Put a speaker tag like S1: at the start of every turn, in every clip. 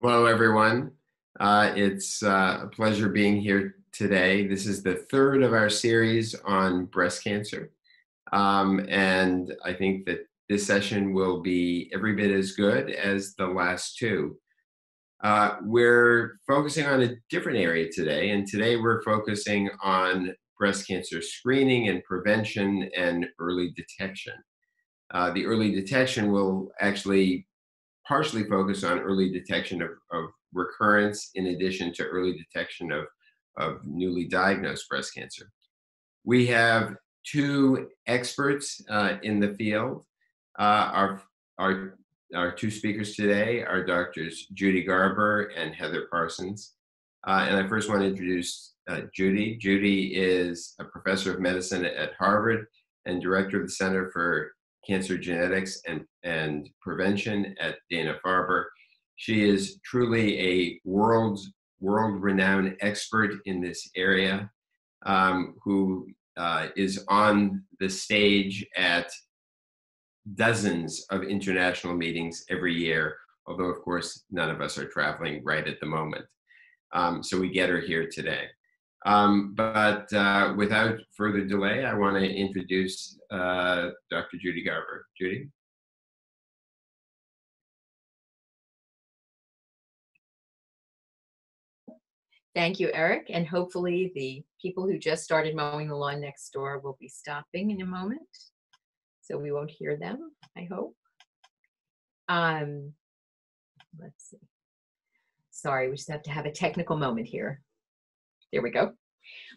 S1: Hello, everyone. Uh, it's uh, a pleasure being here today. This is the third of our series on breast cancer. Um, and I think that this session will be every bit as good as the last two. Uh, we're focusing on a different area today, and today we're focusing on breast cancer screening and prevention and early detection. Uh, the early detection will actually partially focused on early detection of, of recurrence in addition to early detection of, of newly diagnosed breast cancer. We have two experts uh, in the field. Uh, our, our, our two speakers today are doctors Judy Garber and Heather Parsons. Uh, and I first want to introduce uh, Judy. Judy is a professor of medicine at Harvard and director of the Center for Cancer Genetics and, and Prevention at Dana-Farber. She is truly a world, world-renowned expert in this area um, who uh, is on the stage at dozens of international meetings every year, although of course none of us are traveling right at the moment. Um, so we get her here today. Um, but uh, without further delay, I want to introduce uh, Dr. Judy Garber. Judy?
S2: Thank you, Eric. And hopefully the people who just started mowing the lawn next door will be stopping in a moment. So we won't hear them, I hope. Um, let's see. Sorry, we just have to have a technical moment here. There we go.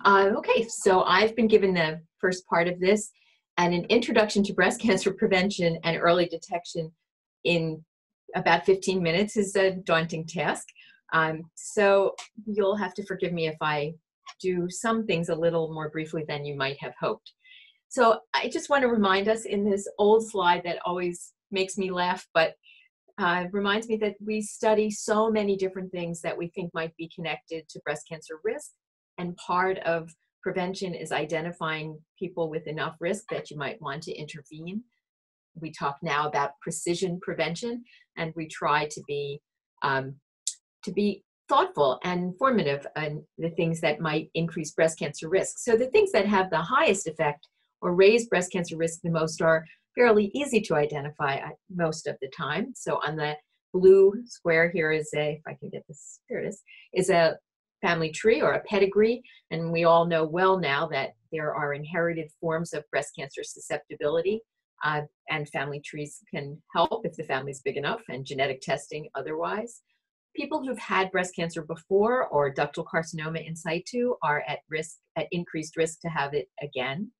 S2: Uh, okay, so I've been given the first part of this and an introduction to breast cancer prevention and early detection in about 15 minutes is a daunting task. Um, so you'll have to forgive me if I do some things a little more briefly than you might have hoped. So I just want to remind us in this old slide that always makes me laugh, but uh, reminds me that we study so many different things that we think might be connected to breast cancer risk and part of prevention is identifying people with enough risk that you might want to intervene. We talk now about precision prevention, and we try to be um, to be thoughtful and informative on the things that might increase breast cancer risk. So the things that have the highest effect or raise breast cancer risk the most are fairly easy to identify uh, most of the time. So on the blue square here is a, if I can get this, here it is, is a family tree or a pedigree. And we all know well now that there are inherited forms of breast cancer susceptibility. Uh, and family trees can help if the family's big enough and genetic testing otherwise. People who've had breast cancer before or ductal carcinoma in situ are at risk, at increased risk to have it again.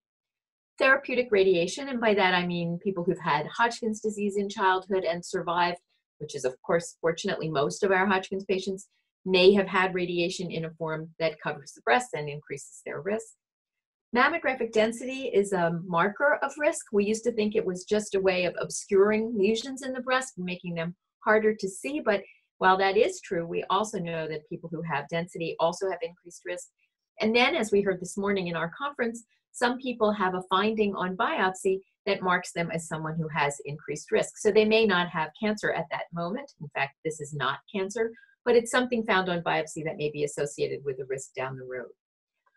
S2: Therapeutic radiation, and by that I mean people who've had Hodgkin's disease in childhood and survived, which is of course fortunately most of our Hodgkin's patients, may have had radiation in a form that covers the breast and increases their risk. Mammographic density is a marker of risk. We used to think it was just a way of obscuring lesions in the breast making them harder to see, but while that is true, we also know that people who have density also have increased risk. And then, as we heard this morning in our conference, some people have a finding on biopsy that marks them as someone who has increased risk. So they may not have cancer at that moment. In fact, this is not cancer, but it's something found on biopsy that may be associated with a risk down the road.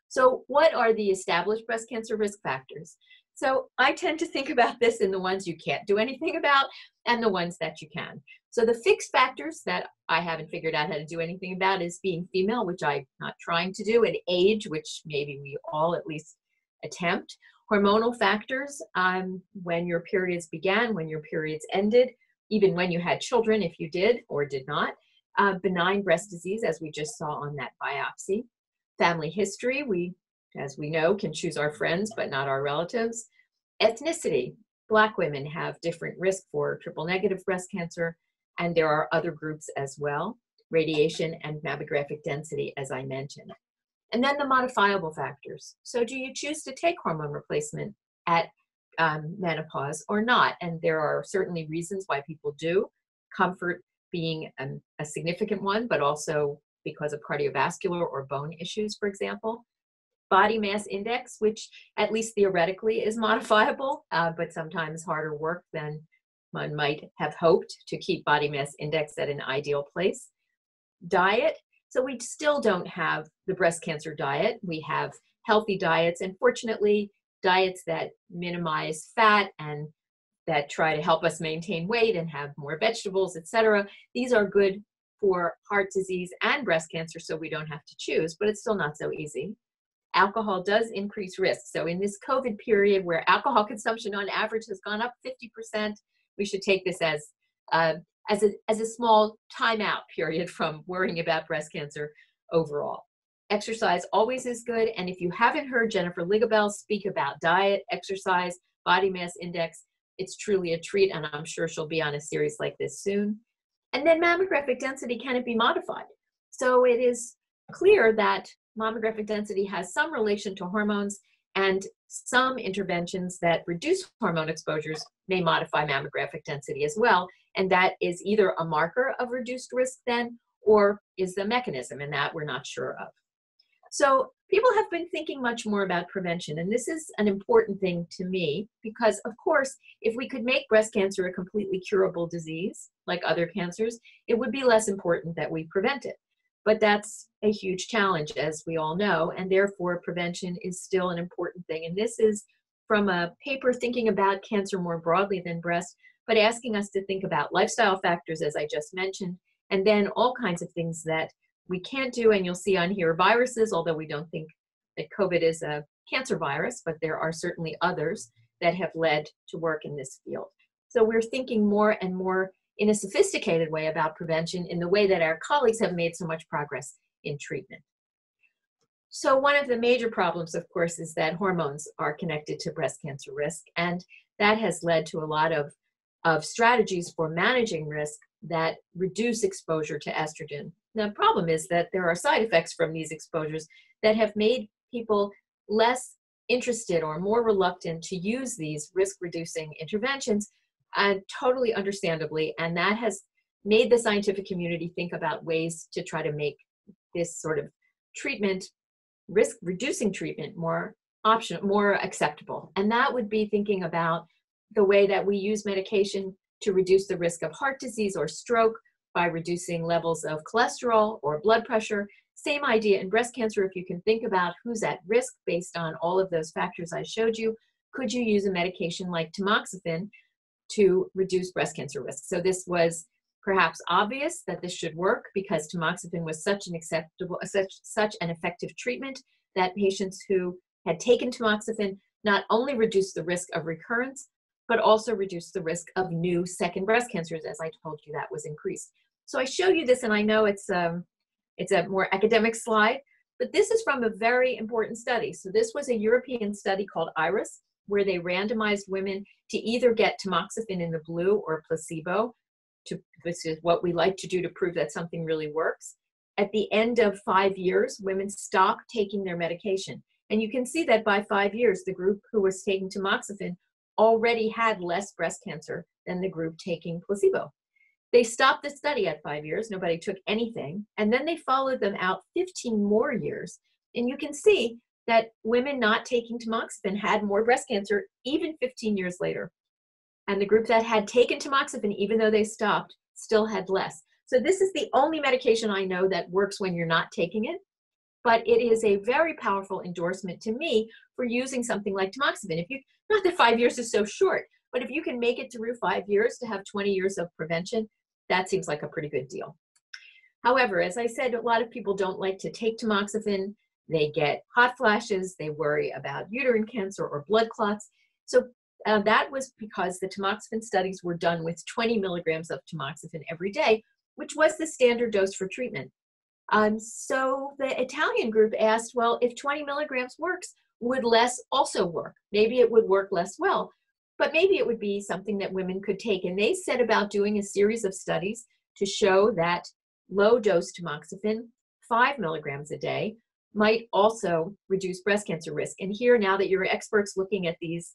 S2: So what are the established breast cancer risk factors? So I tend to think about this in the ones you can't do anything about and the ones that you can. So the fixed factors that I haven't figured out how to do anything about is being female, which I'm not trying to do, and age, which maybe we all at least attempt. Hormonal factors, um, when your periods began, when your periods ended, even when you had children, if you did or did not, uh, benign breast disease, as we just saw on that biopsy. Family history, we, as we know, can choose our friends, but not our relatives. Ethnicity, Black women have different risk for triple negative breast cancer, and there are other groups as well. Radiation and mammographic density, as I mentioned. And then the modifiable factors. So do you choose to take hormone replacement at um, menopause or not? And there are certainly reasons why people do. Comfort, being an, a significant one, but also because of cardiovascular or bone issues, for example. Body mass index, which at least theoretically is modifiable, uh, but sometimes harder work than one might have hoped to keep body mass index at an ideal place. diet. So we still don't have the breast cancer diet. We have healthy diets, and fortunately, diets that minimize fat and that try to help us maintain weight and have more vegetables, etc. These are good for heart disease and breast cancer, so we don't have to choose, but it's still not so easy. Alcohol does increase risk. So in this COVID period where alcohol consumption on average has gone up 50%, we should take this as uh, as a as a small timeout period from worrying about breast cancer overall. Exercise always is good, and if you haven't heard Jennifer Ligibel speak about diet, exercise, body mass index, it's truly a treat, and I'm sure she'll be on a series like this soon. And then mammographic density, can it be modified? So it is clear that mammographic density has some relation to hormones and some interventions that reduce hormone exposures may modify mammographic density as well. And that is either a marker of reduced risk then, or is the mechanism, and that we're not sure of. So people have been thinking much more about prevention, and this is an important thing to me because, of course, if we could make breast cancer a completely curable disease, like other cancers, it would be less important that we prevent it. But that's a huge challenge, as we all know, and therefore prevention is still an important thing. And this is from a paper thinking about cancer more broadly than breast, but asking us to think about lifestyle factors, as I just mentioned, and then all kinds of things that we can't do, and you'll see on here viruses, although we don't think that COVID is a cancer virus, but there are certainly others that have led to work in this field. So we're thinking more and more in a sophisticated way about prevention in the way that our colleagues have made so much progress in treatment. So one of the major problems, of course, is that hormones are connected to breast cancer risk, and that has led to a lot of, of strategies for managing risk that reduce exposure to estrogen. The problem is that there are side effects from these exposures that have made people less interested or more reluctant to use these risk reducing interventions and totally understandably and that has made the scientific community think about ways to try to make this sort of treatment risk reducing treatment more option more acceptable. And that would be thinking about the way that we use medication to reduce the risk of heart disease or stroke by reducing levels of cholesterol or blood pressure. Same idea in breast cancer. If you can think about who's at risk based on all of those factors I showed you, could you use a medication like tamoxifen to reduce breast cancer risk? So this was perhaps obvious that this should work because tamoxifen was such an acceptable, such, such an effective treatment that patients who had taken tamoxifen not only reduced the risk of recurrence, but also reduce the risk of new second breast cancers, as I told you that was increased. So I show you this, and I know it's um, it's a more academic slide, but this is from a very important study. So this was a European study called IBIS, where they randomized women to either get tamoxifen in the blue or placebo. To this is what we like to do to prove that something really works. At the end of five years, women stopped taking their medication. And you can see that by five years, the group who was taking tamoxifen already had less breast cancer than the group taking placebo. They stopped the study at five years, nobody took anything, and then they followed them out 15 more years. And you can see that women not taking tamoxifen had more breast cancer even 15 years later. And the group that had taken tamoxifen, even though they stopped, still had less. So this is the only medication I know that works when you're not taking it, but it is a very powerful endorsement to me for using something like tamoxifen. If you, not that five years is so short, but if you can make it through five years to have 20 years of prevention, that seems like a pretty good deal. However, as I said, a lot of people don't like to take tamoxifen. They get hot flashes, they worry about uterine cancer or blood clots. So uh, that was because the tamoxifen studies were done with 20 milligrams of tamoxifen every day, which was the standard dose for treatment. Um, so the Italian group asked, well, if 20 milligrams works, would less also work? Maybe it would work less well but maybe it would be something that women could take. And they set about doing a series of studies to show that low dose tamoxifen, five milligrams a day, might also reduce breast cancer risk. And here, now that you're experts looking at these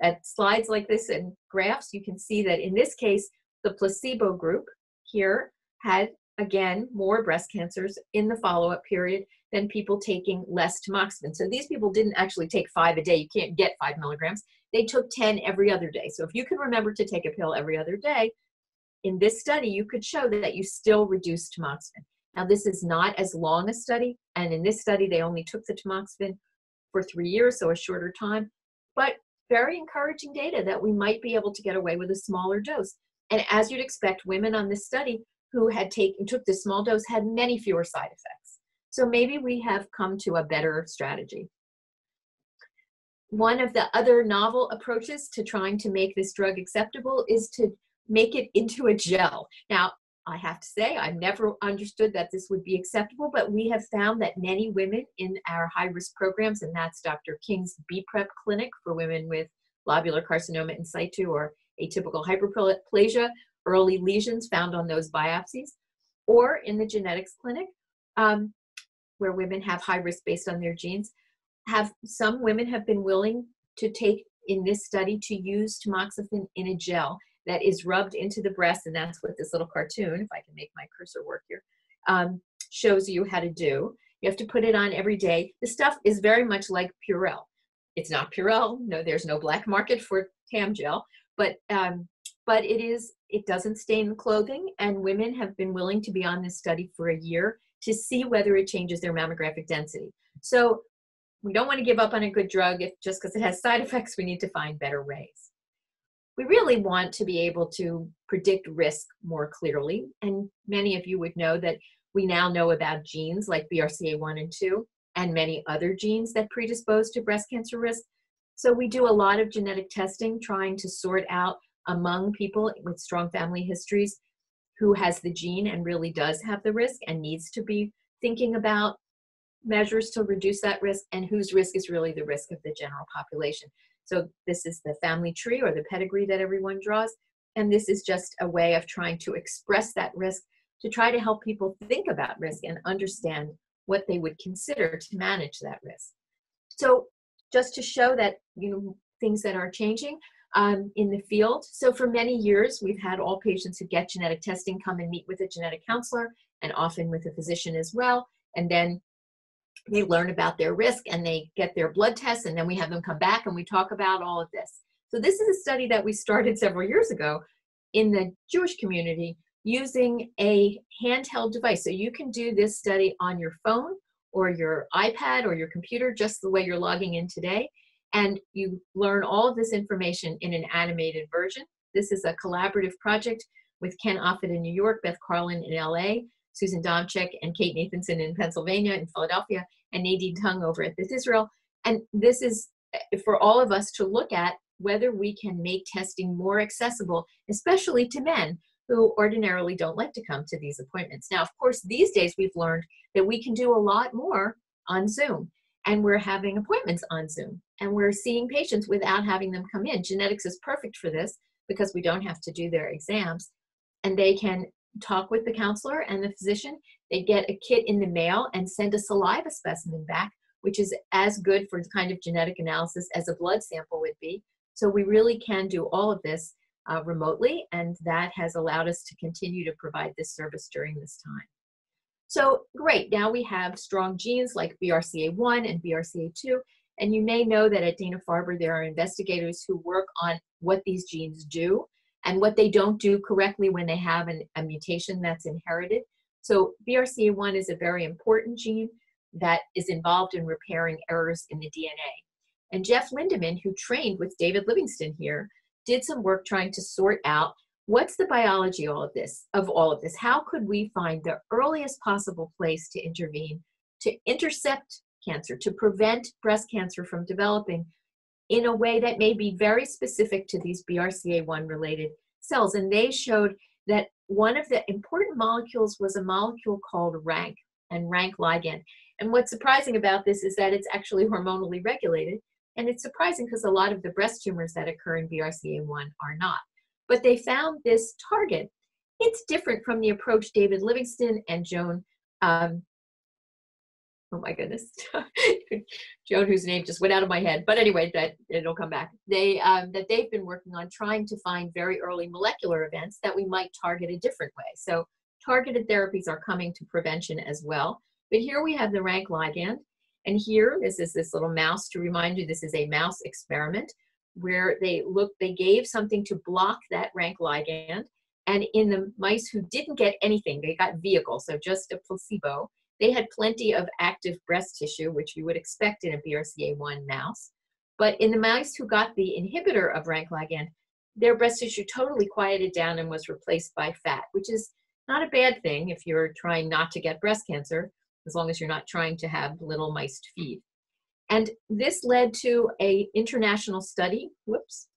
S2: at slides like this and graphs, you can see that in this case, the placebo group here had again more breast cancers in the follow-up period than people taking less tamoxifen. So these people didn't actually take five a day. You can't get five milligrams they took 10 every other day. So if you can remember to take a pill every other day, in this study, you could show that you still reduce tamoxifen. Now, this is not as long a study, and in this study, they only took the tamoxifen for three years, so a shorter time, but very encouraging data that we might be able to get away with a smaller dose. And as you'd expect, women on this study who had taken took this small dose had many fewer side effects. So maybe we have come to a better strategy. One of the other novel approaches to trying to make this drug acceptable is to make it into a gel. Now, I have to say, I've never understood that this would be acceptable, but we have found that many women in our high risk programs, and that's Dr. King's B-PREP clinic for women with lobular carcinoma in situ or atypical hyperplasia, early lesions found on those biopsies, or in the genetics clinic, um, where women have high risk based on their genes have some women have been willing to take in this study to use tamoxifen in a gel that is rubbed into the breast, and that's what this little cartoon, if I can make my cursor work here, um, shows you how to do. You have to put it on every day. The stuff is very much like Purell. It's not Purell. No, there's no black market for Tam gel, but um, but it is. It doesn't stain clothing, and women have been willing to be on this study for a year to see whether it changes their mammographic density. So we don't want to give up on a good drug if just because it has side effects we need to find better ways we really want to be able to predict risk more clearly and many of you would know that we now know about genes like brca1 and 2 and many other genes that predispose to breast cancer risk so we do a lot of genetic testing trying to sort out among people with strong family histories who has the gene and really does have the risk and needs to be thinking about measures to reduce that risk and whose risk is really the risk of the general population. So this is the family tree or the pedigree that everyone draws. And this is just a way of trying to express that risk to try to help people think about risk and understand what they would consider to manage that risk. So just to show that, you know, things that are changing um, in the field. So for many years, we've had all patients who get genetic testing come and meet with a genetic counselor and often with a physician as well. And then they learn about their risk and they get their blood tests and then we have them come back and we talk about all of this. So this is a study that we started several years ago in the Jewish community using a handheld device. So you can do this study on your phone or your iPad or your computer just the way you're logging in today and you learn all of this information in an animated version. This is a collaborative project with Ken Offit in New York, Beth Karlan in LA, Susan Domchek and Kate Nathanson in Pennsylvania and Philadelphia, and Nadine Tung over at Beth Israel. And this is eh, for all of us to look at whether we can make testing more accessible, especially to men who ordinarily don't like to come to these appointments. Now, of course, these days we've learned that we can do a lot more on Zoom, and we're having appointments on Zoom, and we're seeing patients without having them come in. Genetics is perfect for this because we don't have to do their exams, and they can talk with the counselor and the physician. They get a kit in the mail and send a saliva specimen back, which is as good for the kind of genetic analysis as a blood sample would be. So we really can do all of this uh, remotely, and that has allowed us to continue to provide this service during this time. So great, now we have strong genes like BRCA1 and BRCA2, and you may know that at Dana-Farber there are investigators who work on what these genes do and what they don't do correctly when they have an, a mutation that's inherited. So BRCA1 is a very important gene that is involved in repairing errors in the DNA. And Jeff Lindeman, who trained with David Livingston here, did some work trying to sort out what's the biology all of this of all of this how could we find the earliest possible place to intervene to intercept cancer to prevent breast cancer from developing in a way that may be very specific to these BRCA1 related cells. And they showed that one of the important molecules was a molecule called RANK and RANK ligand. And what's surprising about this is that it's actually hormonally regulated. And it's surprising because a lot of the breast tumors that occur in BRCA1 are not. But they found this target. It's different from the approach David Livingston and Joan um, oh my goodness, Joan, whose name just went out of my head. But anyway, that it'll come back. They um, that they've been working on trying to find very early molecular events that we might target a different way. So targeted therapies are coming to prevention as well. But here we have the rank ligand, and here this is this little mouse. To remind you, this is a mouse experiment where they looked, they gave something to block that rank ligand And in the mice who didn't get anything, they got vehicle, so just a placebo, they had plenty of active breast tissue, which you would expect in a BRCA1 mouse. But in the mice who got the inhibitor of rank ligand, their breast tissue totally quieted down and was replaced by fat, which is not a bad thing if you're trying not to get breast cancer, as long as you're not trying to have little mice to feed. And this led to a international study, whoops,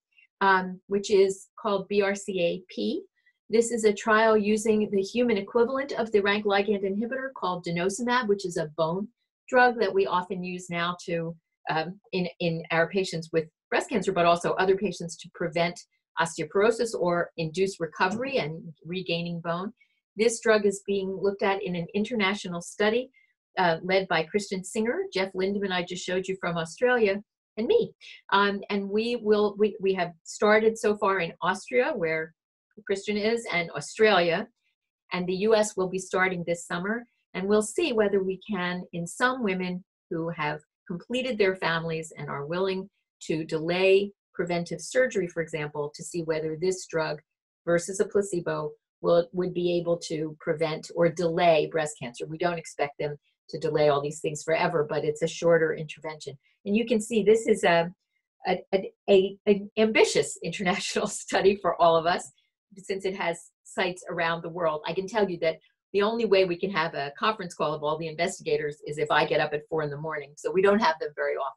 S2: um, which is called BRCA-P. This is a trial using the human equivalent of the rank ligand inhibitor called denosumab, which is a bone drug that we often use now to um, in, in our patients with breast cancer, but also other patients to prevent osteoporosis or induce recovery and regaining bone. This drug is being looked at in an international study uh, led by Christian Singer, Jeff Lindeman, I just showed you from Australia, and me. Um, and we will, we, we have started so far in Austria, where Christian is, and Australia, and the US will be starting this summer. And we'll see whether we can, in some women who have completed their families and are willing to delay preventive surgery, for example, to see whether this drug versus a placebo will, would be able to prevent or delay breast cancer. We don't expect them to delay all these things forever, but it's a shorter intervention. And you can see this is a, a, a, a ambitious international study for all of us since it has sites around the world. I can tell you that the only way we can have a conference call of all the investigators is if I get up at four in the morning. So we don't have them very often.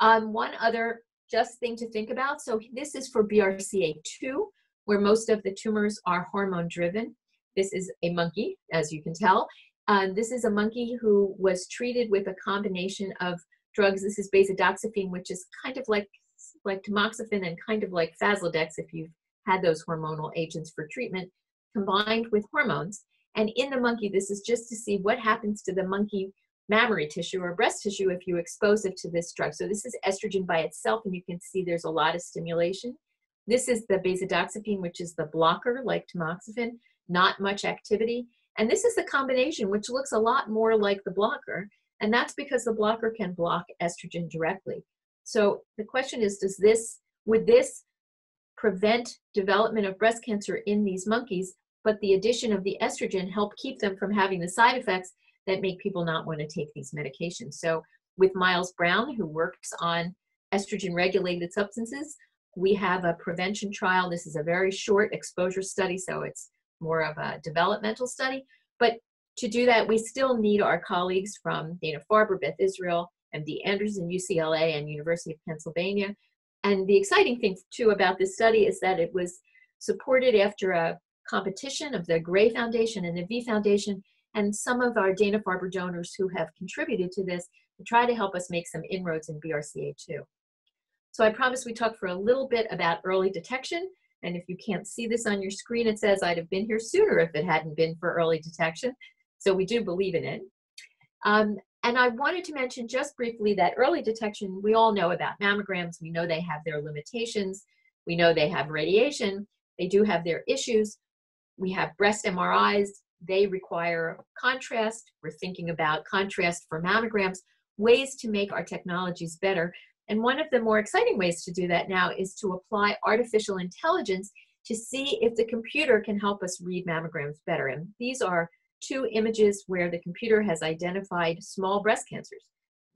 S2: Um, one other just thing to think about. So this is for BRCA2, where most of the tumors are hormone driven. This is a monkey, as you can tell. Uh, this is a monkey who was treated with a combination of drugs. This is bazedoxifene, which is kind of like, like tamoxifen and kind of like Faslodex if you've had those hormonal agents for treatment, combined with hormones. And in the monkey, this is just to see what happens to the monkey mammary tissue or breast tissue if you expose it to this drug. So this is estrogen by itself, and you can see there's a lot of stimulation. This is the bazedoxifene, which is the blocker, like tamoxifen, not much activity. And this is the combination, which looks a lot more like the blocker, and that's because the blocker can block estrogen directly. So the question is, does this, would this prevent development of breast cancer in these monkeys, but the addition of the estrogen help keep them from having the side effects that make people not want to take these medications. So with Miles Brown, who works on estrogen regulated substances, we have a prevention trial. This is a very short exposure study, so it's more of a developmental study. But to do that, we still need our colleagues from Dana-Farber, Beth Israel, MD Anderson, UCLA, and University of Pennsylvania. And the exciting thing too about this study is that it was supported after a competition of the Gray Foundation and the V Foundation and some of our Dana-Farber donors who have contributed to this to try to help us make some inroads in BRCA2. So I promise we talk for a little bit about early detection. And if you can't see this on your screen, it says I'd have been here sooner if it hadn't been for early detection. So we do believe in it. Um, and I wanted to mention just briefly that early detection, we all know about mammograms. We know they have their limitations. We know they have radiation. They do have their issues. We have breast MRIs. They require contrast. We're thinking about contrast for mammograms, ways to make our technologies better. And one of the more exciting ways to do that now is to apply artificial intelligence to see if the computer can help us read mammograms better. And these are two images where the computer has identified small breast cancers.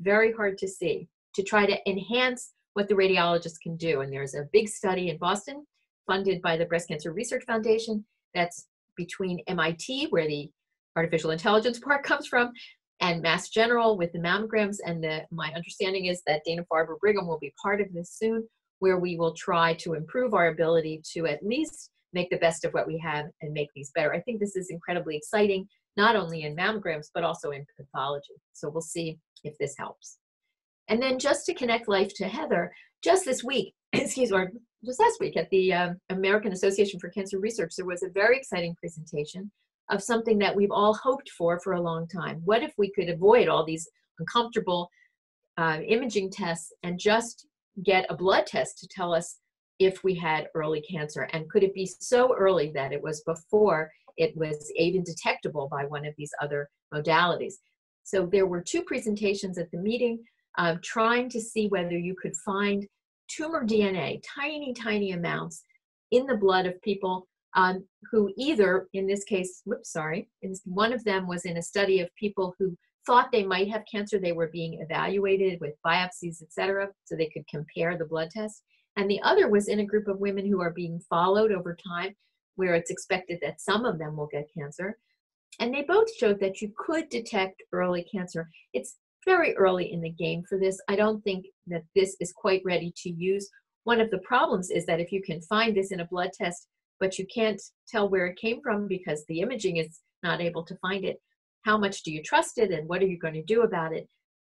S2: Very hard to see, to try to enhance what the radiologist can do. And there's a big study in Boston funded by the Breast Cancer Research Foundation that's between MIT, where the artificial intelligence part comes from, and Mass General with the mammograms. And the, my understanding is that Dana-Farber Brigham will be part of this soon, where we will try to improve our ability to at least make the best of what we have and make these better. I think this is incredibly exciting, not only in mammograms, but also in pathology. So we'll see if this helps. And then just to connect life to Heather, just this week, excuse me, just last week at the um, American Association for Cancer Research, there was a very exciting presentation of something that we've all hoped for for a long time. What if we could avoid all these uncomfortable uh, imaging tests and just get a blood test to tell us if we had early cancer? And could it be so early that it was before it was even detectable by one of these other modalities? So there were two presentations at the meeting uh, trying to see whether you could find tumor DNA, tiny, tiny amounts in the blood of people um, who either, in this case, whoops, sorry, one of them was in a study of people who thought they might have cancer. They were being evaluated with biopsies, etc., so they could compare the blood test. And the other was in a group of women who are being followed over time, where it's expected that some of them will get cancer. And they both showed that you could detect early cancer. It's very early in the game for this. I don't think that this is quite ready to use. One of the problems is that if you can find this in a blood test, but you can't tell where it came from because the imaging is not able to find it, how much do you trust it and what are you going to do about it?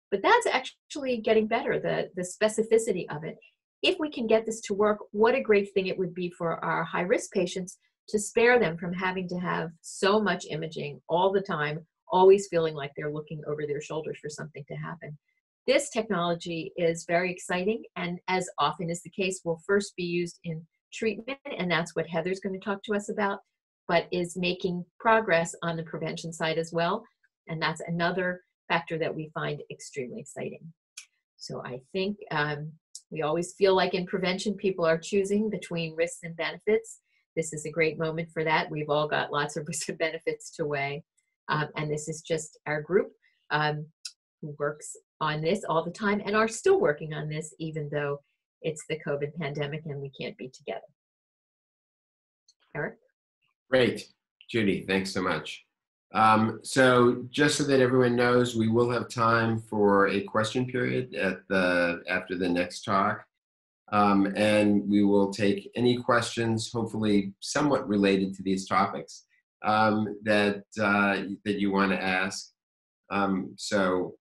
S2: But that's actually getting better, the, the specificity of it. If we can get this to work, what a great thing it would be for our high risk patients to spare them from having to have so much imaging all the time, always feeling like they're looking over their shoulders for something to happen. This technology is very exciting and as often is the case will first be used in treatment and that's what Heather's going to talk to us about, but is making progress on the prevention side as well. And that's another factor that we find extremely exciting. So I think um, we always feel like in prevention, people are choosing between risks and benefits. This is a great moment for that. We've all got lots of risks and benefits to weigh. Um, and this is just our group um, who works on this all the time and are still working on this, even though it's the COVID pandemic and we can't be together. Eric?
S1: Great. Judy, thanks so much. Um, so just so that everyone knows, we will have time for a question period at the after the next talk. Um, and we will take any questions, hopefully somewhat related to these topics, um, that, uh, that you want to ask. Um, so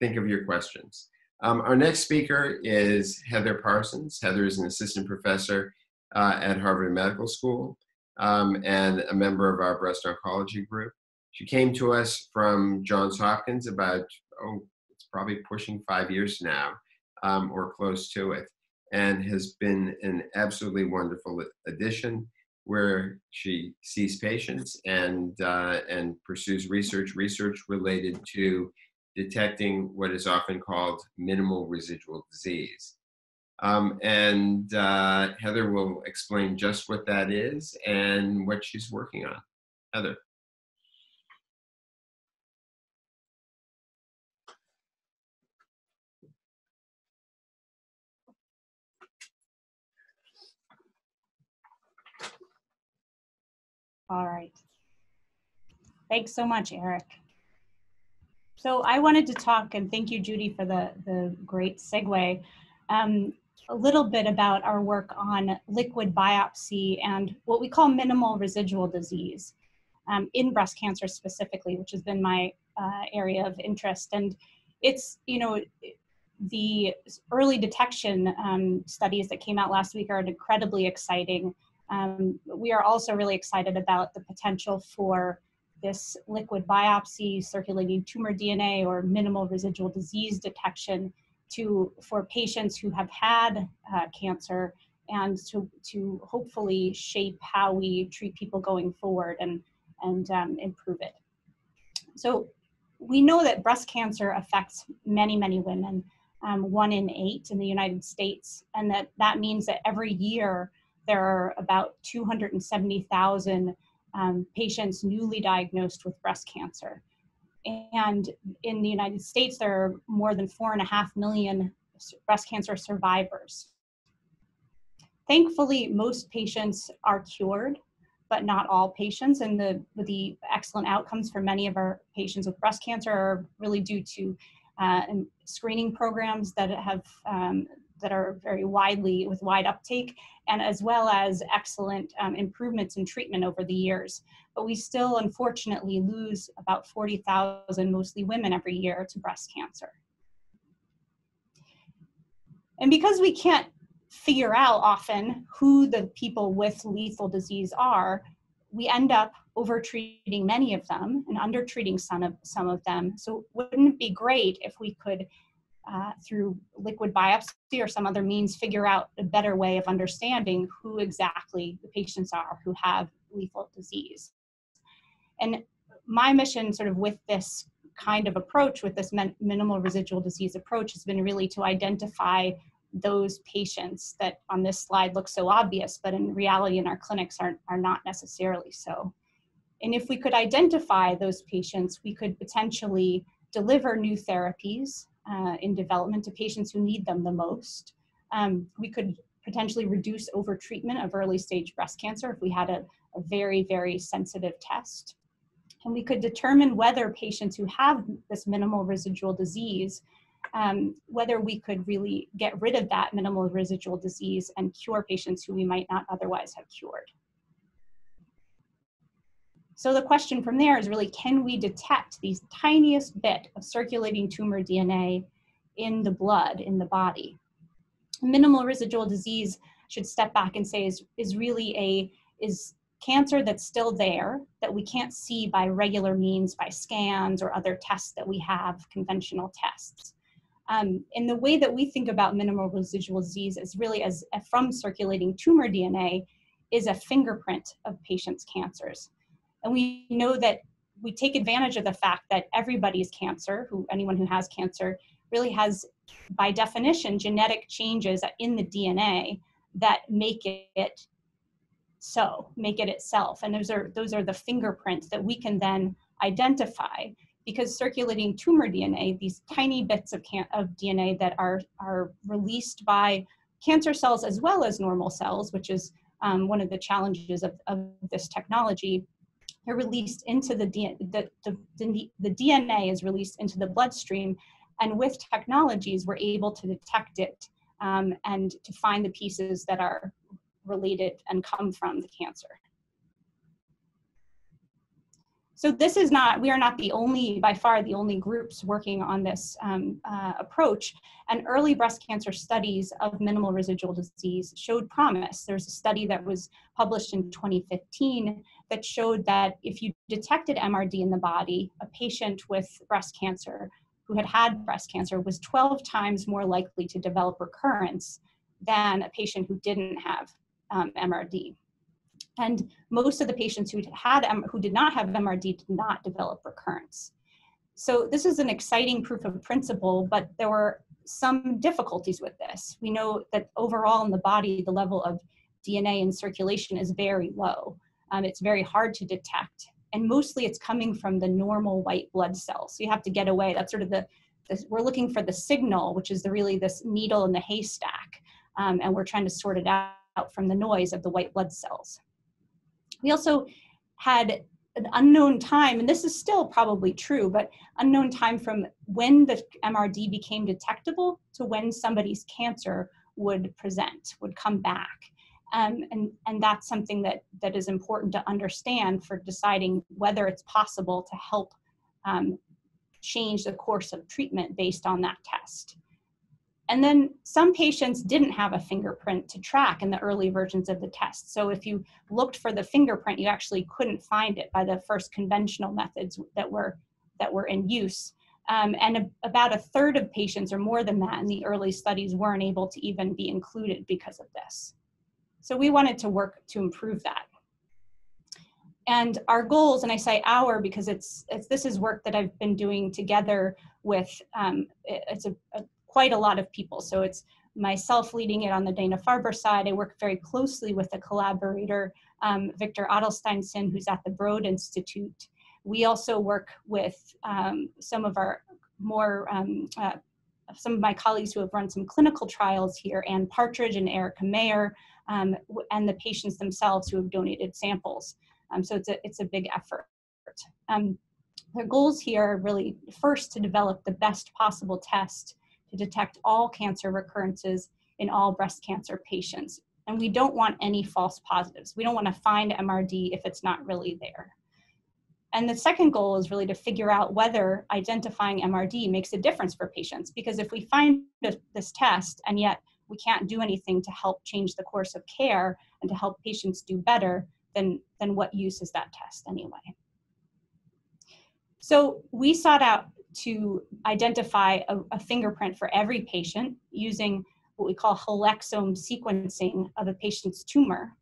S1: think of your questions. Um, our next speaker is Heather Parsons. Heather is an assistant professor uh, at Harvard Medical School um, and a member of our breast oncology group. She came to us from Johns Hopkins about, oh, it's probably pushing five years now um, or close to it and has been an absolutely wonderful addition where she sees patients and uh, and pursues research research related to detecting what is often called minimal residual disease. Um, and uh, Heather will explain just what that is and what she's working on. Heather.
S3: All right. Thanks so much, Eric. So I wanted to talk, and thank you, Judy, for the, the great segue, um, a little bit about our work on liquid biopsy and what we call minimal residual disease um, in breast cancer specifically, which has been my uh, area of interest. And it's, you know, the early detection um, studies that came out last week are incredibly exciting. Um, we are also really excited about the potential for this liquid biopsy, circulating tumor DNA, or minimal residual disease detection to for patients who have had uh, cancer and to, to hopefully shape how we treat people going forward and, and um, improve it. So we know that breast cancer affects many, many women, um, one in eight in the United States, and that that means that every year there are about 270,000 um, patients newly diagnosed with breast cancer. And in the United States, there are more than four and a half million breast cancer survivors. Thankfully, most patients are cured, but not all patients. And the, the excellent outcomes for many of our patients with breast cancer are really due to uh, screening programs that have um, that are very widely with wide uptake and as well as excellent um, improvements in treatment over the years. But we still unfortunately lose about 40,000 mostly women every year to breast cancer. And because we can't figure out often who the people with lethal disease are, we end up overtreating many of them and undertreating some of some of them. So wouldn't it be great if we could uh, through liquid biopsy or some other means figure out a better way of understanding who exactly the patients are who have lethal disease. And my mission sort of with this kind of approach, with this minimal residual disease approach, has been really to identify those patients that on this slide look so obvious, but in reality in our clinics are, are not necessarily so. And if we could identify those patients, we could potentially deliver new therapies uh, in development to patients who need them the most. Um, we could potentially reduce overtreatment of early stage breast cancer if we had a, a very, very sensitive test. And we could determine whether patients who have this minimal residual disease, um, whether we could really get rid of that minimal residual disease and cure patients who we might not otherwise have cured. So the question from there is really, can we detect these tiniest bit of circulating tumor DNA in the blood, in the body? Minimal residual disease should step back and say is, is really a, is cancer that's still there that we can't see by regular means, by scans or other tests that we have, conventional tests. Um, and the way that we think about minimal residual disease is really as from circulating tumor DNA is a fingerprint of patients' cancers. And we know that we take advantage of the fact that everybody's cancer, who anyone who has cancer, really has, by definition, genetic changes in the DNA that make it so, make it itself. And those are those are the fingerprints that we can then identify because circulating tumor DNA, these tiny bits of, can- of DNA that are, are released by cancer cells as well as normal cells, which is um, one of the challenges of, of this technology, are released into the, the, the, the DNA is released into the bloodstream. And with technologies, we're able to detect it um, and to find the pieces that are related and come from the cancer. So this is not, we are not the only, by far the only groups working on this um, uh, approach. And early breast cancer studies of minimal residual disease showed promise. There's a study that was published in 2015 that showed that if you detected MRD in the body, a patient with breast cancer who had had breast cancer was 12 times more likely to develop recurrence than a patient who didn't have um, MRD. And most of the patients who had who did not have MRD did not develop recurrence. So this is an exciting proof of principle, but there were some difficulties with this. We know that overall in the body, the level of DNA in circulation is very low. Um, it's very hard to detect. And mostly it's coming from the normal white blood cells. So you have to get away. That's sort of the, we're looking for the signal, which is the really this needle in the haystack. Um, and we're trying to sort it out from the noise of the white blood cells. We also had an unknown time, and this is still probably true, but unknown time from when the MRD became detectable to when somebody's cancer would present, would come back. Um, and, and that's something that, that is important to understand for deciding whether it's possible to help um, change the course of treatment based on that test. And then some patients didn't have a fingerprint to track in the early versions of the test. So if you looked for the fingerprint, you actually couldn't find it by the first conventional methods that were, that were in use. Um, and a, about a third of patients, or more than that, in the early studies weren't able to even be included because of this. So we wanted to work to improve that. And our goals, and I say our because it's, it's this is work that I've been doing together with, um, it's a, a quite a lot of people. So it's myself leading it on the Dana-Farber side. I work very closely with a collaborator, um, Viktor Adalsteinsson, who's at the Broad Institute. We also work with um, some of our more, um, uh, some of my colleagues who have run some clinical trials here, Ann Partridge and Erica Mayer, um, and the patients themselves who have donated samples. Um, so it's a, it's a big effort. Um, the goals here are really first to develop the best possible test to detect all cancer recurrences in all breast cancer patients. And we don't want any false positives. We don't want to find MRD if it's not really there. And the second goal is really to figure out whether identifying MRD makes a difference for patients. Because if we find this test and yet we can't do anything to help change the course of care and to help patients do better, then, then what use is that test anyway? So we sought out to identify a, a, fingerprint for every patient using what we call whole exome sequencing of a patient's tumor.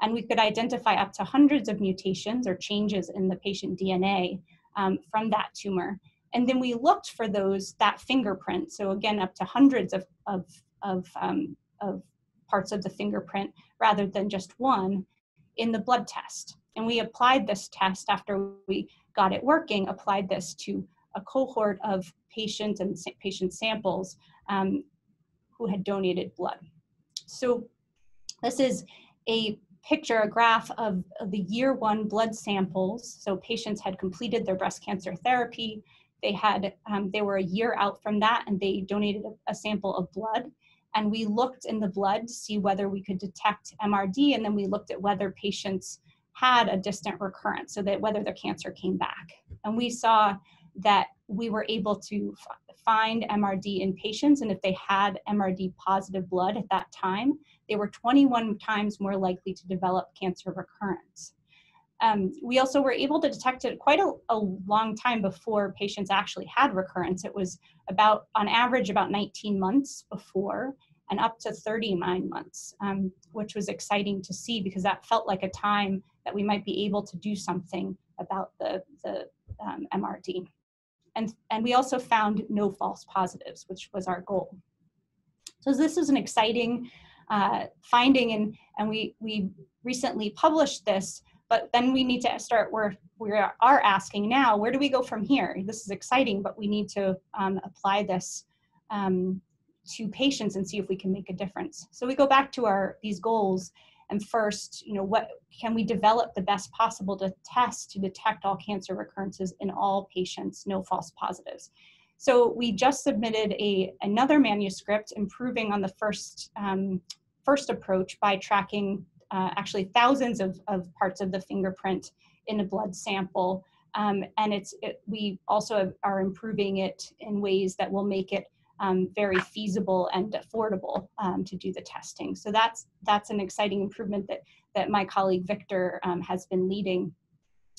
S3: And we could identify up to hundreds of mutations or changes in the patient DNA um, from that tumor. And then we looked for those, that fingerprint, so again, up to hundreds of, of, of, um, of parts of the fingerprint rather than just one in the blood test. And we applied this test after we got it working, applied this to a cohort of patients and patient samples um, who had donated blood. So this is a picture, a graph of, of, the year one blood samples. So patients had completed their breast cancer therapy. They had, um, they were a year out from that and they donated a, a, sample of blood. And we looked in the blood to see whether we could detect MRD. And then we looked at whether patients had a distant recurrence, so that whether their cancer came back. And we saw that we were able to find MRD in patients, and if they had MRD positive blood at that time, they were 21 times more likely to develop cancer recurrence. Um, we also were able to detect it quite a, a, long time before patients actually had recurrence. It was about, on average, about 19 months before and up to 39 months, um, which was exciting to see because that felt like a time that we might be able to do something about the, the um, MRD. And, and we also found no false positives, which was our goal. So this is an exciting uh, finding, and, and we, we recently published this, but then we need to start where we are asking now, where do we go from here? This is exciting, but we need to um, apply this um, to patients and see if we can make a difference. So we go back to our these goals and first, you know, what can we develop the best possible to test to detect all cancer recurrences in all patients, no false positives. So we just submitted a another manuscript improving on the first um, first approach by tracking uh, actually thousands of, of parts of the fingerprint in a blood sample. Um, and it's it, we also are improving it in ways that will make it um, very feasible and affordable um, to do the testing. So that's that's an exciting improvement that that my colleague Viktor um, has been leading.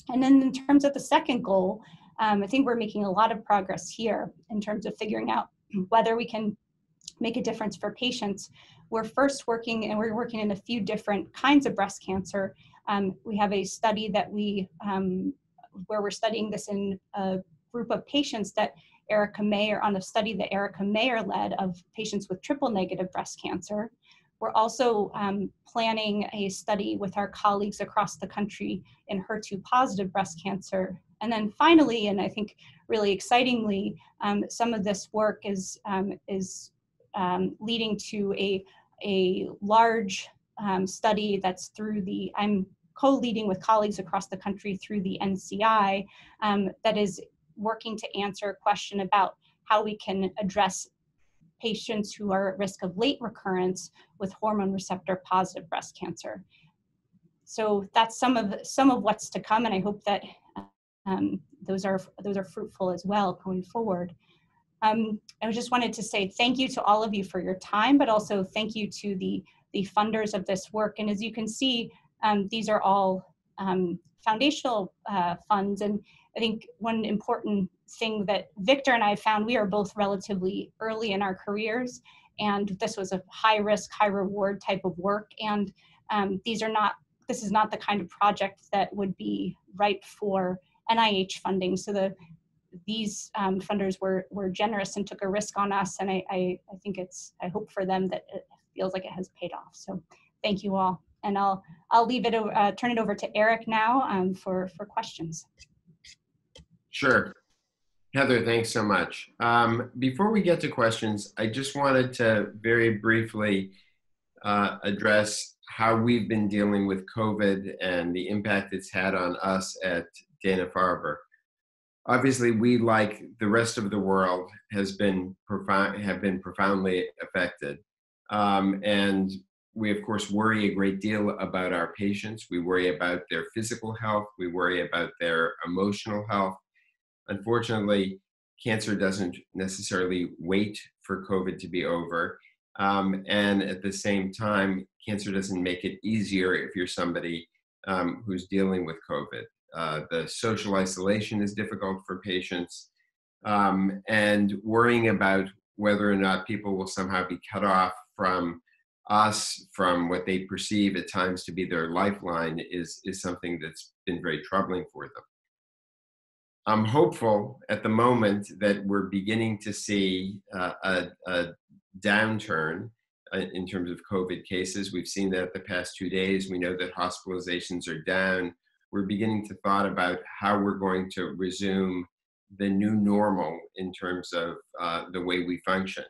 S3: And then in terms of the second goal, um, I think we're making a lot of progress here in terms of figuring out whether we can make a difference for patients. We're first working, and we're working in a few different kinds of breast cancer. Um, we have a study that we um, where we're studying this in a group of patients that Erica Mayer on a study that Erica Mayer led of patients with triple negative breast cancer. We're also um, planning a study with our colleagues across the country in HER2 positive breast cancer. And then finally, and I think really excitingly, um, some of this work is, um, is um, leading to a, a large um, study that's through the, I'm co-leading with colleagues across the country through the NCI um, that is working to answer a question about how we can address patients who are at risk of late recurrence with hormone receptor positive breast cancer. So that's some of some of what's to come, and I hope that um, those are those are fruitful as well going forward. Um, I just wanted to say thank you to all of you for your time, but also thank you to the the funders of this work. And as you can see, um, these are all um, foundational uh, funds, and I think one important thing that Viktor and I found, we are both relatively early in our careers, and this was a high risk, high reward type of work. And um, these are not, this is not the kind of project that would be ripe for NIH funding. So the these um, funders were were generous and took a risk on us, and I, I, I think it's I hope for them that it feels like it has paid off. So thank you all, and I'll I'll leave it uh, turn it over to Eric now um, for for questions.
S1: Sure. Heather, thanks so much. Um, before we get to questions, I just wanted to very briefly uh, address how we've been dealing with COVID and the impact it's had on us at Dana-Farber. Obviously, we, like the rest of the world, has been profound, have been profoundly affected. Um, and we, of course, worry a great deal about our patients. We worry about their physical health. We worry about their emotional health unfortunately, cancer doesn't necessarily wait for COVID to be over. Um, and at the same time, cancer doesn't make it easier if you're somebody um, who's dealing with COVID. Uh, the social isolation is difficult for patients, um, and worrying about whether or not people will somehow be cut off from us, from what they perceive at times to be their lifeline, is, is something that's been very troubling for them. I'm hopeful at the moment that we're beginning to see uh, a, a, downturn uh, in terms of COVID cases. We've seen that the past two days. We know that hospitalizations are down. We're beginning to thought about how we're going to resume the new normal in terms of uh, the way we function.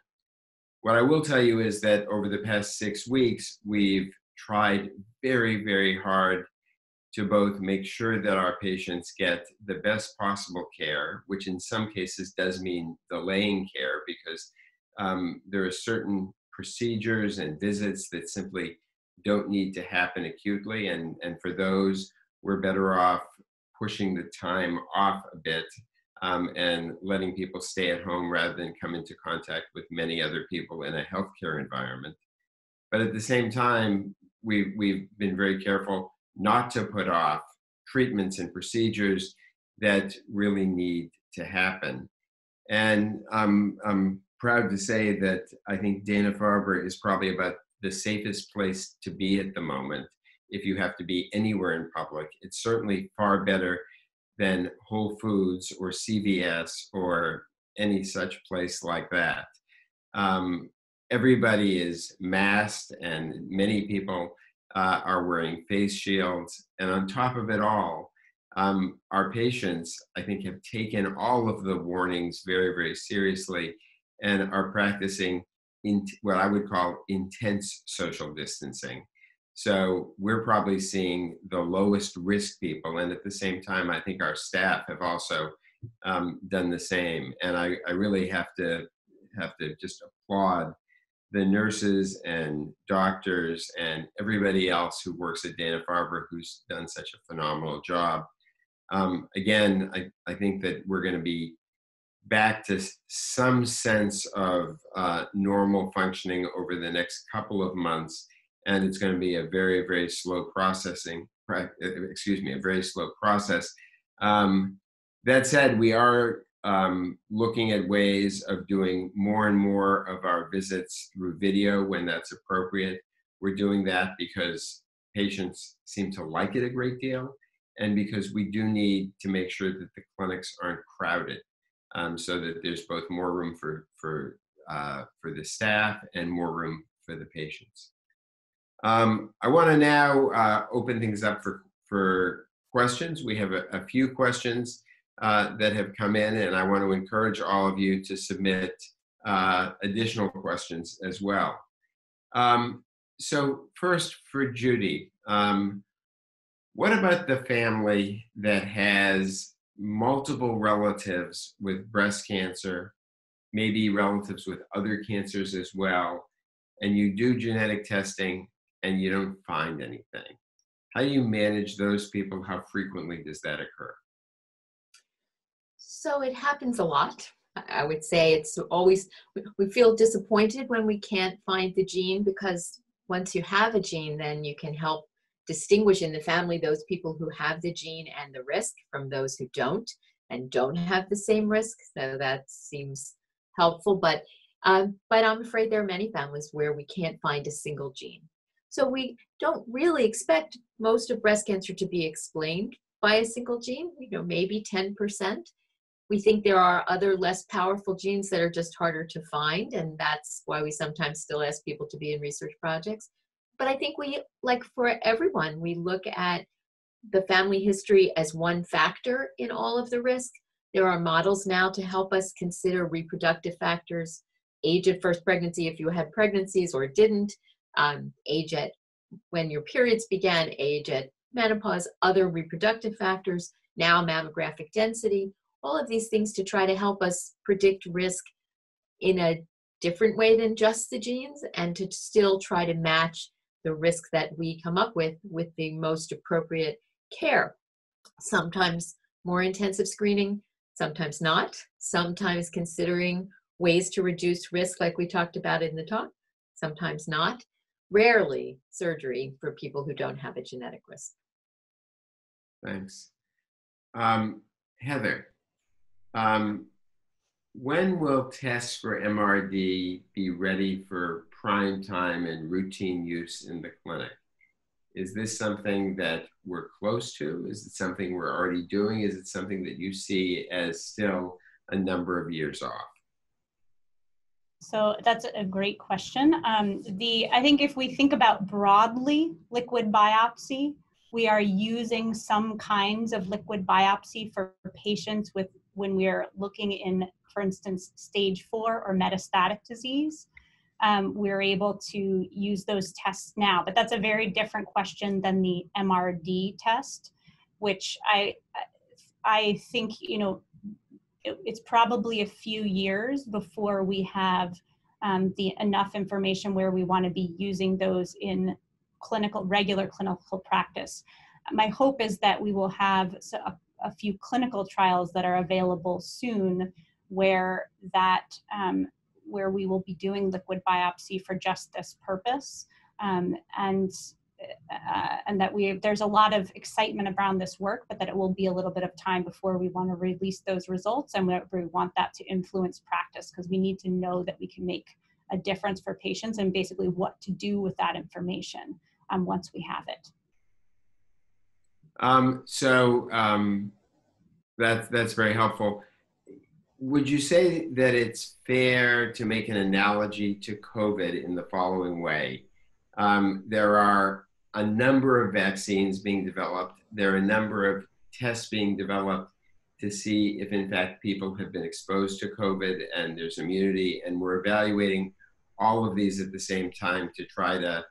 S1: What I will tell you is that over the past six weeks, we've tried very, very hard to both make sure that our patients get the best possible care, which in some cases does mean delaying care because um, there are certain procedures and visits that simply don't need to happen acutely. And, and for those, we're better off pushing the time off a bit um, and letting people stay at home rather than come into contact with many other people in a healthcare environment. But at the same time, we've, we've been very careful not to put off treatments and procedures that really need to happen. And um, I'm proud to say that I think Dana Farber is probably about the safest place to be at the moment if you have to be anywhere in public. It's certainly far better than Whole Foods or CVS or any such place like that. Um, everybody is masked, and many people uh, are wearing face shields. And on top of it all, um, our patients, I think, have taken all of the warnings very, very seriously and are practicing in what I would call intense social distancing. So we're probably seeing the lowest risk people, and at the same time, I think our staff have also um, done the same. And I, I really have to have to just applaud the nurses and doctors and everybody else who works at Dana Farber who's done such a phenomenal job. Um, again, I, I think that we're going to be back to some sense of uh, normal functioning over the next couple of months and it's going to be a very very slow processing excuse me a very slow process. Um, that said we are um, looking at ways of doing more and more of our visits through video when that's appropriate. We're doing that because patients seem to like it a great deal and because we do need to make sure that the clinics aren't crowded um, so that there's both more room for for uh, for the staff and more room for the patients um, I want to now uh, open things up for, for questions. We have a, a few questions uh, that have come in, and I want to encourage all of you to submit uh, additional questions as well. Um, so, first for Judy, um, what about the family that has multiple relatives with breast cancer, maybe relatives with other cancers as well, and you do genetic testing and you don't find anything. How do you manage those people? How frequently does that occur?
S2: So it happens a lot. I would say it's always, we feel disappointed when we can't find the gene because once you have a gene, then you can help distinguish in the family those people who have the gene and the risk from those who don't and don't have the same risk. So that seems helpful. But um, but I'm afraid there are many families where we can't find a single gene. So we don't really expect most of breast cancer to be explained by a single gene, you know, maybe 10%. We think there are other less powerful genes that are just harder to find, and that's why we sometimes still ask people to be in research projects. But I think we, like for everyone, we look at the family history as one factor in all of the risk. There are models now to help us consider reproductive factors, age at first pregnancy if you had pregnancies or didn't, um, age at when your periods began, age at menopause, other reproductive factors, now mammographic density, all of these things to try to help us predict risk in a different way than just the genes and to still try to match the risk that we come up with with the most appropriate care. Sometimes more intensive screening, sometimes not, sometimes considering ways to reduce risk like we talked about in the talk, sometimes not rarely surgery for people who don't have a genetic risk.
S1: Thanks. Um, Heather, um, when will tests for MRD be ready for prime time and routine use in the clinic? Is this something that we're close to? Is it something we're already doing? Is it something that you see as still a number of years off?
S3: So that's a great question. Um, the I think if we think about broadly liquid biopsy, we are using some kinds of liquid biopsy for patients with when we're looking in, for instance, stage four or metastatic disease. Um, we're able to use those tests now, but that's a very different question than the MRD test, which I I think you know it, it's probably a few years before we have um, the enough information where we want to be using those in clinical regular clinical practice. My hope is that we will have a, a few clinical trials that are available soon where that um, where we will be doing liquid biopsy for just this purpose um, and uh, and that we there's a lot of excitement around this work, but that it will be a little bit of time before we want to release those results, and we, we want that to influence practice because we need to know that we can make a difference for patients and basically what to do with that information um, once we have it.
S1: Um, so um, that's that's very helpful. Would you say that it's fair to make an analogy to COVID in the following way? Um, there are a number of vaccines being developed. There are a number of tests being developed to see if, in fact, people have been exposed to COVID and there's immunity. And we're evaluating all of these at the same time to try to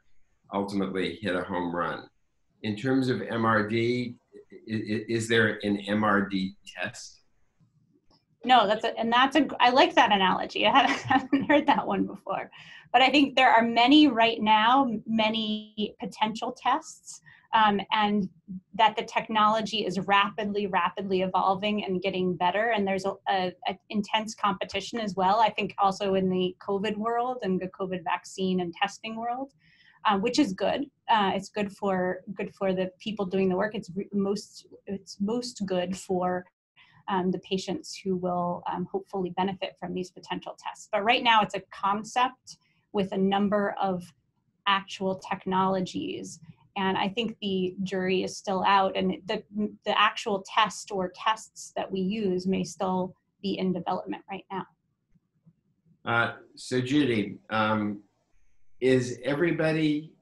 S1: ultimately hit a home run. In terms of MRD, is there an MRD test?
S3: No, that's a, and that's a, I like that analogy. I haven't heard that one before. But I think there are many right now, many potential tests, um, and that the technology is rapidly, rapidly evolving and getting better. And there's a, a, a intense competition as well. I think also in the COVID world and the COVID vaccine and testing world. Uh, which is good. Uh, it's good for good for the people doing the work. It's most it's most good for um, the patients who will um, hopefully benefit from these potential tests. But right now, it's a concept with a number of actual technologies. And I think the jury is still out, and the, the actual test or tests that we use may still be in development right now.
S1: Uh, so, Judy, um, is everybody,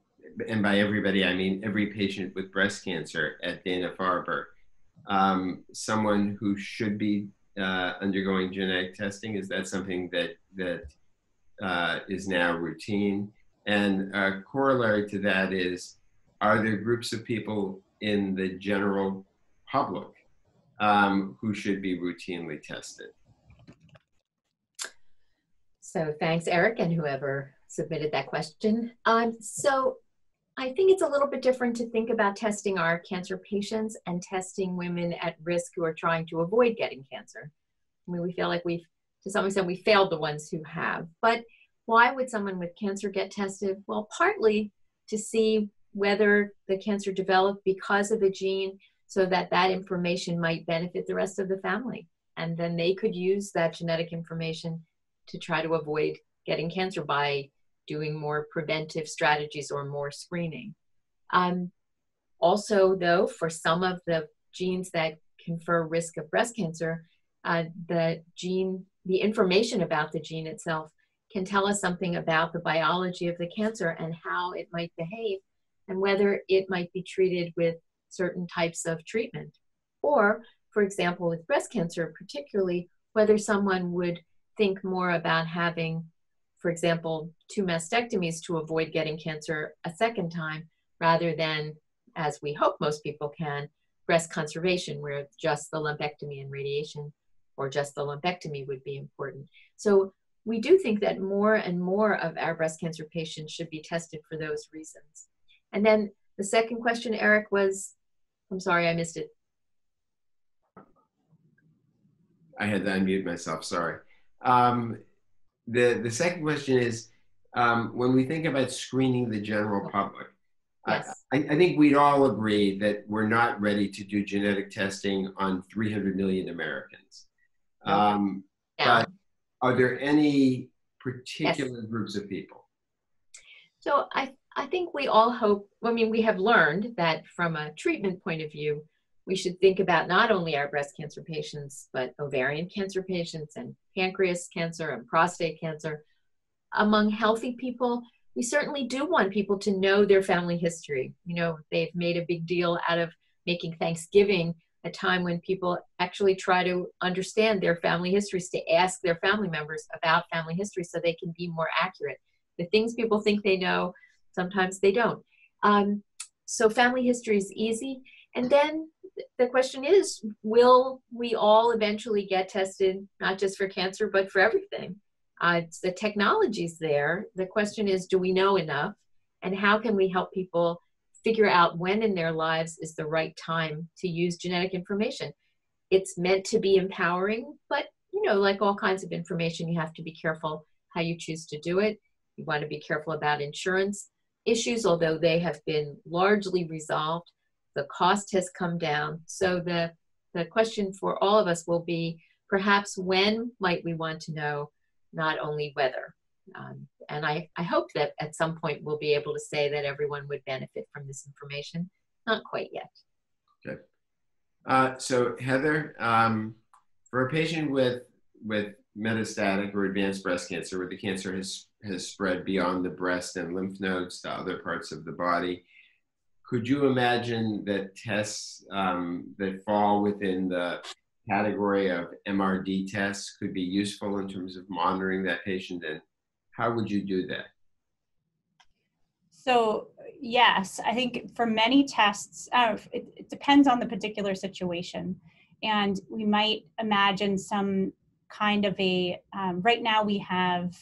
S1: and by everybody I mean every patient with breast cancer at Dana Farber, um, someone who should be uh, undergoing genetic testing? Is that something that that uh, is now routine. And a corollary to that is, are there groups of people in the general public um, who should be routinely tested?
S2: So thanks, Eric, and whoever submitted that question. Um, so I think it's a little bit different to think about testing our cancer patients and testing women at risk who are trying to avoid getting cancer. I mean, we feel like we've to some extent we failed the ones who have. But why would someone with cancer get tested? Well partly to see whether the cancer developed because of a gene so that that information might benefit the rest of the family. And then they could use that genetic information to try to avoid getting cancer by doing more preventive strategies or more screening um, also though for some of the genes that confer risk of breast cancer uh, the gene the information about the gene itself can tell us something about the biology of the cancer and how it might behave and whether it might be treated with certain types of treatment. Or, for example, with breast cancer, particularly whether someone would think more about having, for example, two mastectomies to avoid getting cancer a second time rather than, as we hope most people can, breast conservation, where just the lumpectomy and radiation or just the lumpectomy would be important. So we do think that more and more of our breast cancer patients should be tested for those reasons. And then the second question, Eric, was, I'm sorry, I missed it.
S1: I had to unmute myself, sorry. Um, the, the second question is, um, when we think about screening the general public,
S2: yes.
S1: I, I think we'd all agree that we're not ready to do genetic testing on 300 million Americans. Um,
S2: Yeah.
S1: but are there any particular groups of people?
S2: So I, I think we all hope, I mean, we have learned that from a treatment point of view, we should think about not only our breast cancer patients, but ovarian cancer patients and pancreas cancer and prostate cancer. among healthy people, we certainly do want people to know their family history. You know, they've made a big deal out of making Thanksgiving a time when people actually try to understand their family histories, to ask their family members about family history so they can be more accurate. The things people think they know, sometimes they don't. Um, so family history is easy. And then the question is, will we all eventually get tested, not just for cancer, but for everything? Uh, the technology's there. The question is, do we know enough? And how can we help people figure out when in their lives is the right time to use genetic information? It's meant to be empowering, but you know, like all kinds of information, you have to be careful how you choose to do it. You want to be careful about insurance issues, although they have been largely resolved. The cost has come down. So the, the question for all of us will be perhaps when might we want to know, not only whether. Um, and I, I hope that at some point we'll be able to say that everyone would benefit from this information. Not quite yet.
S1: Good. Uh, so Heather, um, for a patient with with metastatic or advanced breast cancer, where the cancer has has spread beyond the breast and lymph nodes to other parts of the body, could you imagine that tests um, that fall within the category of MRD tests could be useful in terms of monitoring that patient and how would you do that?
S3: So yes, I think for many tests, uh, it, it, depends on the particular situation. And we might imagine some kind of a, um, right now we have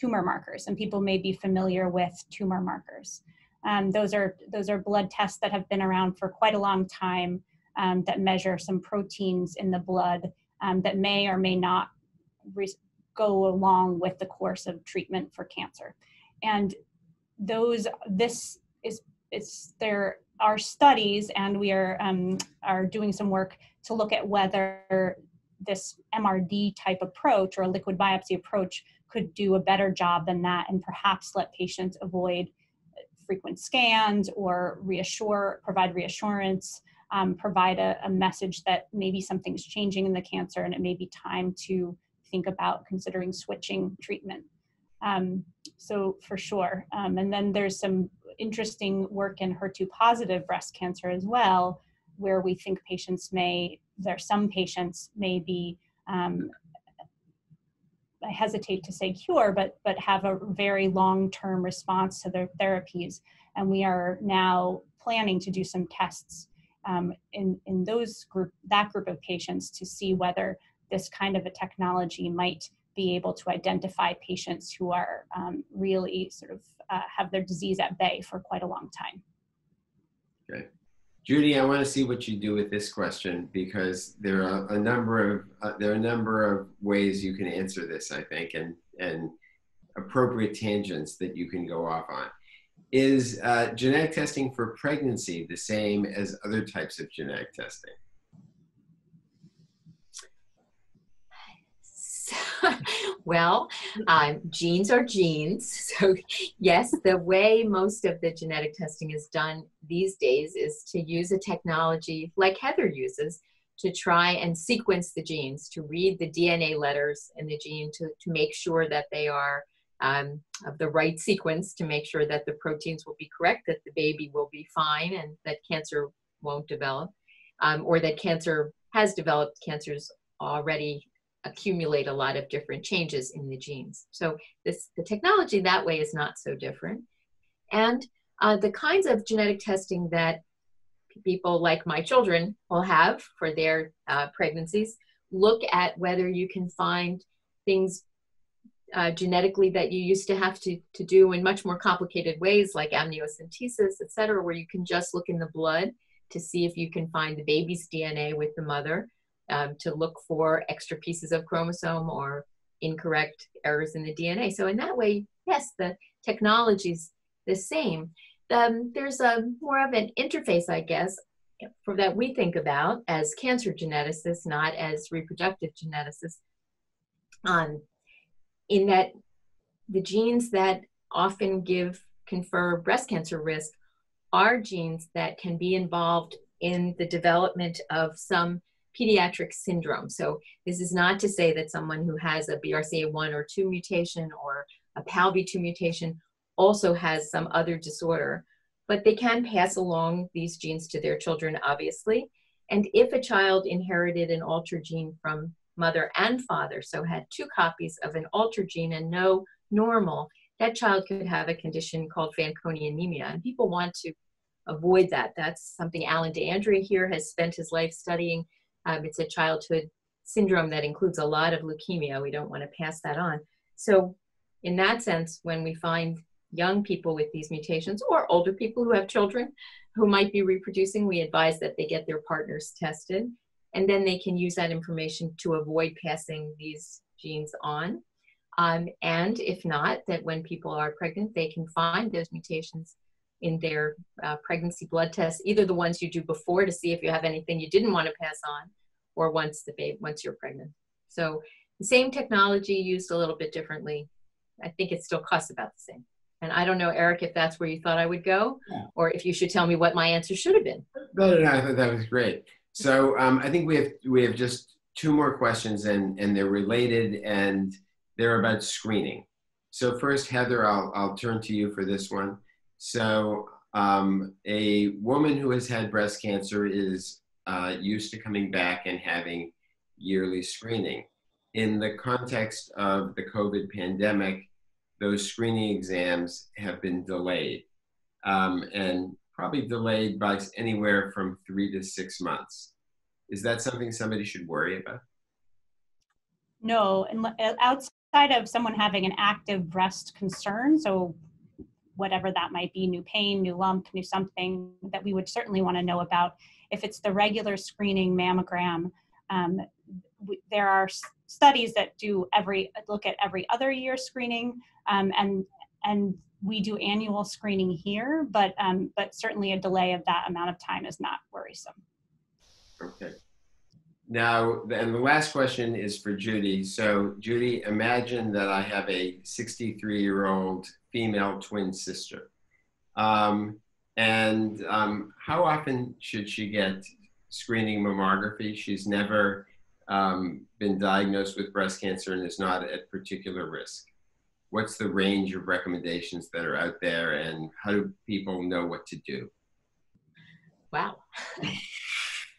S3: tumor markers and people may be familiar with tumor markers. Um, those are those are blood tests that have been around for quite a long time um, that measure some proteins in the blood um, that may or may not go along with the course of treatment for cancer. And those, this is, it's, there are studies and we are, um, are doing some work to look at whether this MRD type approach or a liquid biopsy approach could do a better job than that and perhaps let patients avoid frequent scans or reassure, provide reassurance, um, provide a, a, message that maybe something's changing in the cancer and it may be time to think about considering switching treatment. Um, so for sure. Um, and then there's some interesting work in HER2 positive breast cancer as well, where we think patients may, there are some patients may be, um, I hesitate to say cure, but, but have a very long-term response to their therapies. And we are now planning to do some tests um, in, in those group, that group of patients to see whether this kind of a technology might be able to identify patients who are um, really sort of uh, have their disease at bay for quite a long time.
S1: Okay. Judy, I want to see what you do with this question because there are a number of uh, there are a number of ways you can answer this, I think, and and appropriate tangents that you can go off on. Is uh, genetic testing for pregnancy the same as other types of genetic testing?
S2: well, um, genes are genes. So, yes, the way most of the genetic testing is done these days is to use a technology like Heather uses to try and sequence the genes, to read the DNA letters in the gene to, to make sure that they are um, of the right sequence, to make sure that the proteins will be correct, that the baby will be fine, and that cancer won't develop, um, or that cancer has developed, cancer's already accumulate a lot of different changes in the genes. So this the technology that way is not so different. And uh, the kinds of genetic testing that people like my children will have for their uh, pregnancies look at whether you can find things uh, genetically that you used to have to, to do in much more complicated ways like amniocentesis, et cetera, where you can just look in the blood to see if you can find the baby's DNA with the mother um, to look for extra pieces of chromosome or incorrect errors in the DNA. So in that way, yes, the technology is the same. Um, there's a more of an interface, I guess, for that we think about as cancer geneticists, not as reproductive geneticists. Um, in that the genes that often give confer breast cancer risk are genes that can be involved in the development of some pediatric syndrome. So this is not to say that someone who has a BRCA1 or 2 mutation or a PALB2 mutation also has some other disorder, but they can pass along these genes to their children, obviously. And if a child inherited an altered gene from mother and father, so had two copies of an altered gene and no normal, that child could have a condition called Fanconi anemia. And people want to avoid that. That's something Alan D'Andrea here has spent his life studying. Um, it's a childhood syndrome that includes a lot of leukemia. We don't want to pass that on. So, in that sense, when we find young people with these mutations or older people who have children who might be reproducing, we advise that they get their partners tested. And then they can use that information to avoid passing these genes on. Um, and if not, that when people are pregnant, they can find those mutations in their uh, pregnancy blood tests, either the ones you do before to see if you have anything you didn't want to pass on, or once the baby, once you're pregnant. So the same technology used a little bit differently. I think it still costs about the same. And I don't know, Eric, if that's where you thought I would go, yeah. or if you should tell me what my answer should have been.
S1: No, no, no I thought that was great. So um, I think we have we have just two more questions, and and they're related, and they're about screening. So first, Heather, I'll, I'll turn to you for this one. So um, a woman who has had breast cancer is uh, used to coming back and having yearly screening. In the context of the COVID pandemic, those screening exams have been delayed um, and probably delayed by anywhere from three to six months. Is that something somebody should worry about?
S3: No, and outside outside of someone having an active breast concern, so whatever that might be, new pain, new lump, new something that we would certainly want to know about. If it's the regular screening mammogram, um, there are studies that do every look at every other year screening, um, and and we do annual screening here, but um, but certainly a delay of that amount of time is not worrisome.
S1: Okay. Now, and the last question is for Judy. So, Judy, imagine that I have a 63 year old female twin sister. Um, and um, how often should she get screening mammography? She's never um, been diagnosed with breast cancer and is not at particular risk. What's the range of recommendations that are out there, and how do people know what to do?
S2: Wow.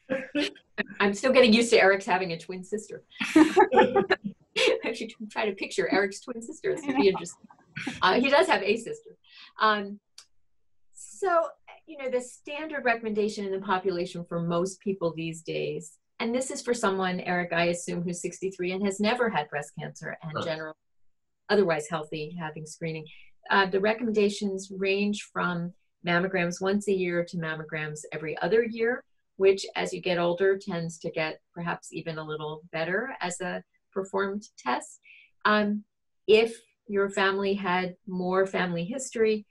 S2: I'm still getting used to Eric's having a twin sister. I should try to picture Eric's twin sister. It's be interesting. Uh, he does have a sister. Um, so, you know, the standard recommendation in the population for most people these days, and this is for someone, Eric, I assume, who's 63 and has never had breast cancer and general, otherwise healthy, having screening. Uh, the recommendations range from mammograms once a year to mammograms every other year which as you get older tends to get perhaps even a little better as a performed test. Um, if your family had more family history,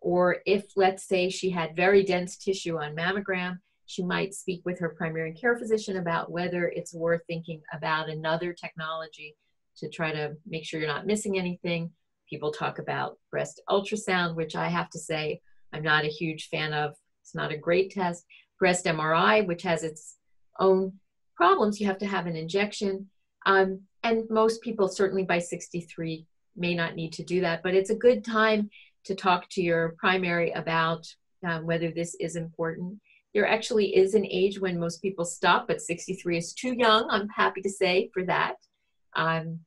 S2: or if, let's say, she had very dense tissue on mammogram, she might speak with her primary care physician about whether it's worth thinking about another technology to try to make sure you're not missing anything. People talk about breast ultrasound, which I have to say I'm not a huge fan of. It's not a great test, breast MRI, which has its own problems. You have to have an injection. Um, and most people, certainly by 63, may not need to do that. But it's a good time to talk to your primary about um, whether this is important. There actually is an age when most people stop, but 63 is too young, I'm happy to say, for that. Um,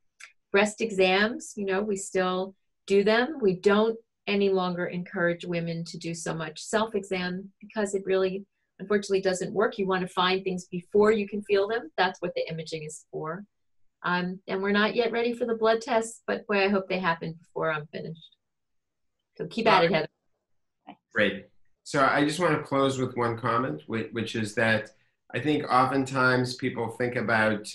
S2: breast exams, you know, we still do them. We don't any longer encourage women to do so much self exam because it really unfortunately doesn't work. You want to find things before you can feel them. That's what the imaging is for. Um, and we're not yet ready for the blood tests, but boy, I hope they happen before I'm finished. So keep at it, Heather.
S1: Great. So I just want to close with one comment, which is that I think oftentimes people think about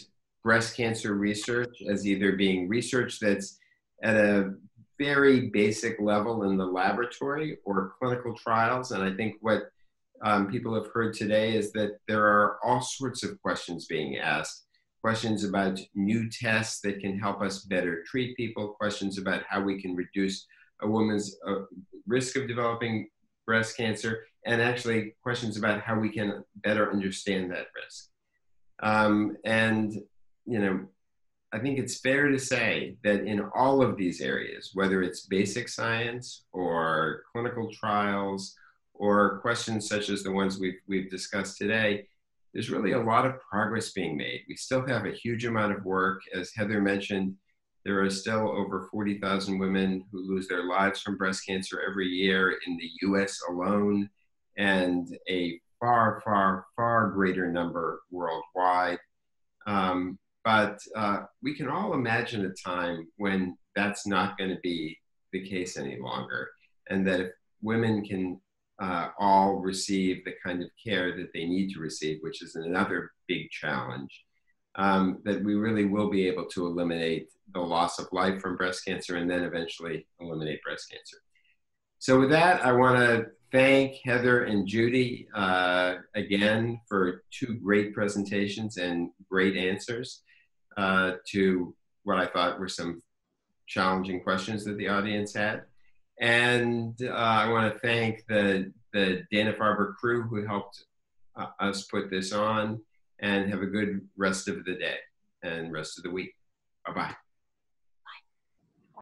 S1: breast cancer research as either being research that's at a very basic level in the laboratory or clinical trials. And I think what um, people have heard today is that there are all sorts of questions being asked. Questions about new tests that can help us better treat people, questions about how we can reduce a woman's uh, risk of developing breast cancer, and actually questions about how we can better understand that risk. Um, and, you know, I think it's fair to say that in all of these areas, whether it's basic science or clinical trials or questions such as the ones we've, we've discussed today, there's really a lot of progress being made. We still have a huge amount of work. As Heather mentioned, there are still over 40,000 women who lose their lives from breast cancer every year in the US alone, and a far, far, far greater number worldwide. Um, but uh, we can all imagine a time when that's not going to be the case any longer, and that if women can uh, all receive the kind of care that they need to receive, which is another big challenge, um, that we really will be able to eliminate the loss of life from breast cancer and then eventually eliminate breast cancer. So, with that, I want to thank Heather and Judy uh, again for two great presentations and great answers uh, to what I thought were some challenging questions that the audience had. And uh, I want to thank the, the Dana-Farber crew who helped uh, us put this on and have a good rest of the day and rest of the week. Bye-bye.